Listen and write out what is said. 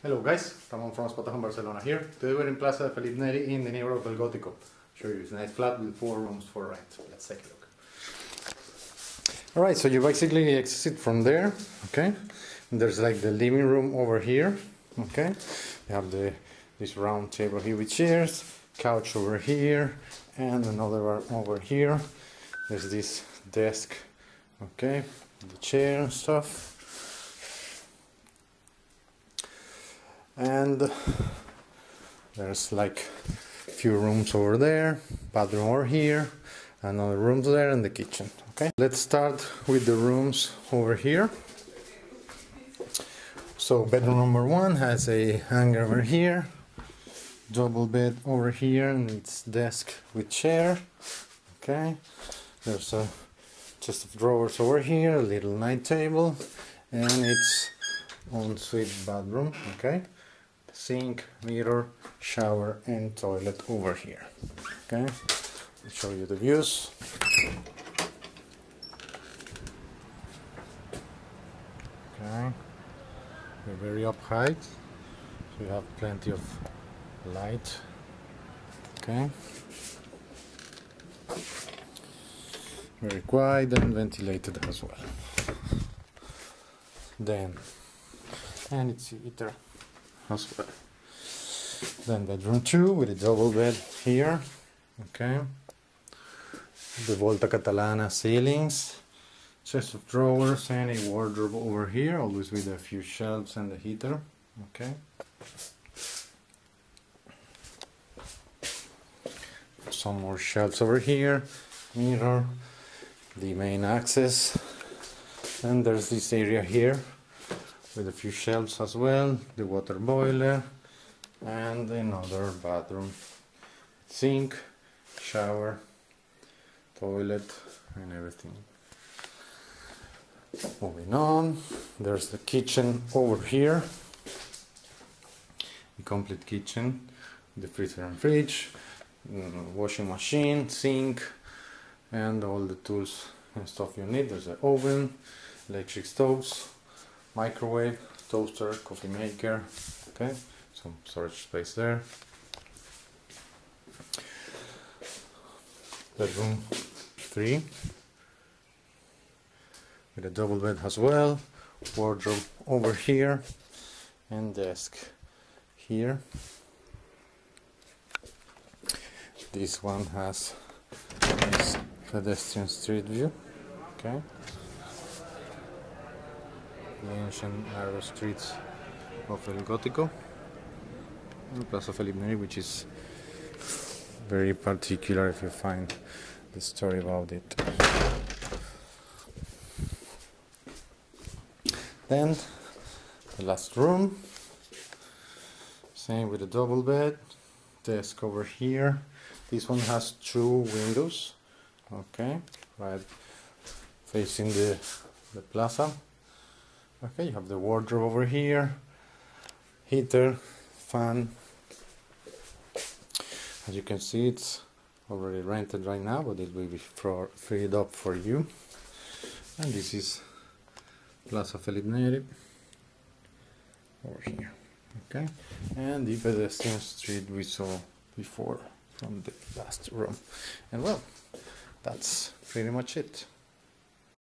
Hello guys, Ramon from Home Barcelona here. Today we're in Plaza Felip Neri in the neighborhood of El Gótico. Show you, it's a nice flat with four rooms for rent. Let's take a look. Alright, so you basically exit from there, okay? And there's like the living room over here, okay? You have the this round table here with chairs, couch over here, and another one over here. There's this desk, okay? The chair and stuff. And there's like a few rooms over there bathroom over here another room there and the kitchen okay? Let's start with the rooms over here. So bedroom number one has a hanger over here double bed over here and its desk with chair okay? There's a chest of drawers over here a little night table and it's ensuite bathroom okay sink, mirror, shower and toilet over here. Okay, I'll show you the views. Okay, we're very up high, so you have plenty of light. Okay, very quiet and ventilated as well. Then, and it's heater well. Then bedroom 2 with a double bed here. Okay. The Volta Catalana ceilings. Chest of drawers and a wardrobe over here, always with a few shelves and a heater. Okay. Some more shelves over here. Mirror. The main access. And there's this area here with a few shelves as well, the water boiler and another bathroom, sink, shower, toilet and everything. Moving on, there's the kitchen over here, the complete kitchen, the freezer and fridge, mm, washing machine, sink and all the tools and stuff you need. There's an oven, electric stoves, microwave, toaster, coffee maker, okay, some storage space there. Bedroom 3 with a double bed as well, wardrobe over here. And desk here. This one has pedestrian street view, okay the ancient narrow streets of El Gótico and Plaza Felip Neri, which is very particular if you find the story about it. Then the last room, same with a double bed, desk over here. This one has two windows, okay, right facing the the plaza okay you have the wardrobe over here. Heater fan. As you can see it's already rented right now but it will be for, freed up for you. And this is Plaza Felip Neri. Over here. Okay. And the pedestrian street we saw before from the last room. And well that's pretty much it